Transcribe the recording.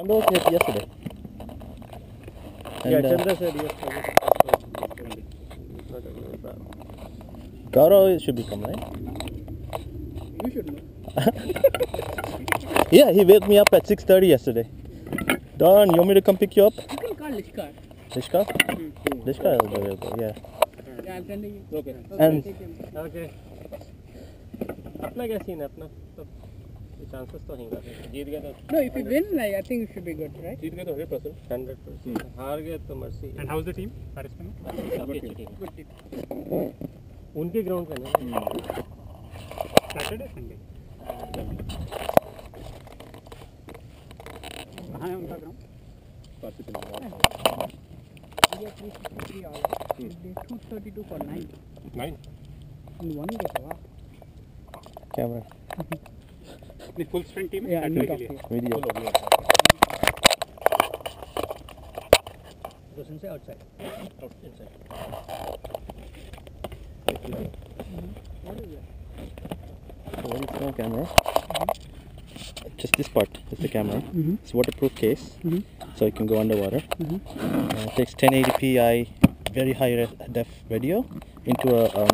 Chandra was here yesterday. Yeah, And, uh, Chandra said yes. Not a problem. Gaurav should be come, right? You should know. Yeah, he woke me up at 6.30 yesterday. Don, you want me to come pick you up? You can call Lishkar. Dishka? Hmm. Dishka is available, yeah. Yeah, I'm sending you. Okay. And- take him. Okay. अपना क्या scene है अपना तो Chances तो होंगे जीत गए तो No, if you win, I, I think it should be good, right? जीत गए तो हंड्रेड परसेंट हंड्रेड परसेंट हार गए तो mercy And how's the team? Paris Good team. उनके ग्राउंड पे ना Saturday, Sunday. कहाँ है उनका ground We are 363 all. They 232 for 9. Nine In one day, wow. Camera, नहीं full strength team Yeah, I need Saturday to के लिए video. Those inside outside. Out inside. What is it? Very small camera. Just this part is the camera. Mhm. It's waterproof case, Mhm. so it can go underwater. Mhm. Uh, it takes 1080p very high re- def video into a, a